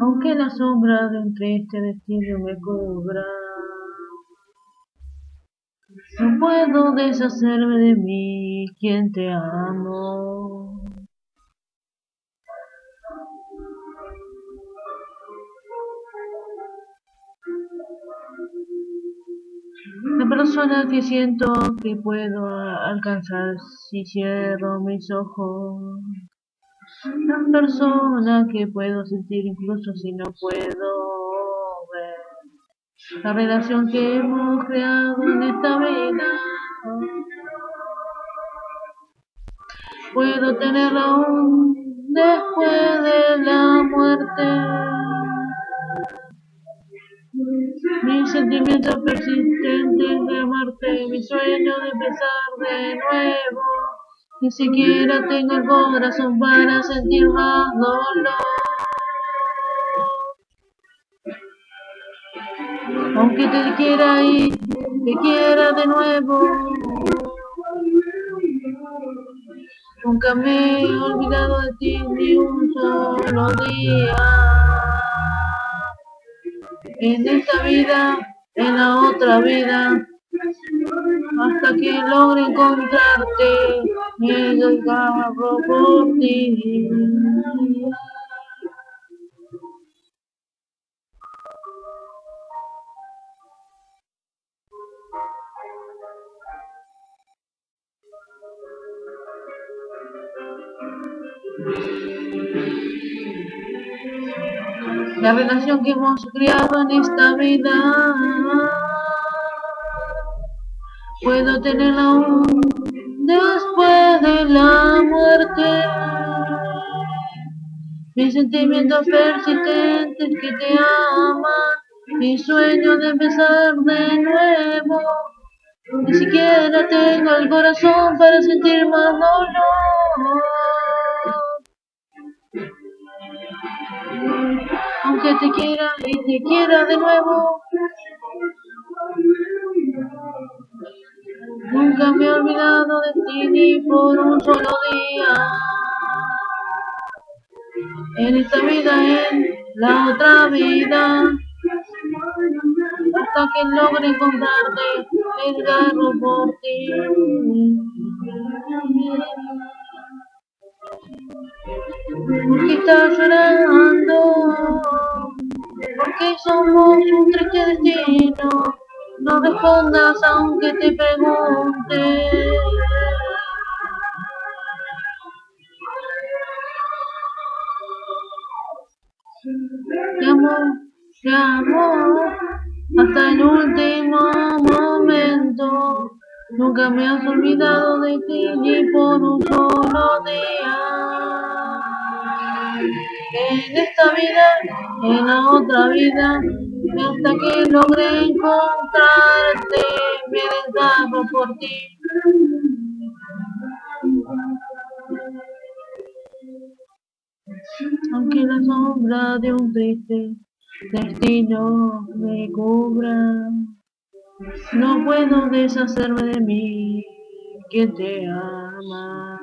Aunque la sombra de un triste destino me cubra, no puedo deshacerme de mí, quien te amo. La persona que siento que puedo alcanzar si cierro mis ojos. La persona que puedo sentir incluso si no puedo ver. La relación que hemos creado en esta vida. Puedo tenerla aún después de la muerte. Mis sentimientos persistentes de amarte, mi sueño de empezar de nuevo. Ni siquiera tengo el corazón para sentir más dolor. Aunque te quiera ir, te quiera de nuevo. Nunca me he olvidado de ti ni un solo día en esta vida, en la otra vida, hasta que logre encontrarte, me desgarro por ti. la relación que hemos creado en esta vida. Puedo tenerla aún después de la muerte. Mis sentimientos persistentes que te aman, mi sueño de empezar de nuevo. Ni siquiera tengo el corazón para sentir más dolor. aunque te quiera y te quiera de nuevo. Nunca me he olvidado de ti ni por un solo día. En esta vida, en la otra vida. Hasta que logre encontrarte, me desgarro por ti. ¿Por estás llorando? Porque somos un triste destino. No respondas aunque te pregunte. Te amo, te amo, hasta el último momento. Nunca me has olvidado de ti ni por un solo día en esta vida, en la otra vida, hasta que logre encontrarte, me desgarro por ti. Aunque la sombra de un triste destino me cubra, no puedo deshacerme de mí, quien te ama.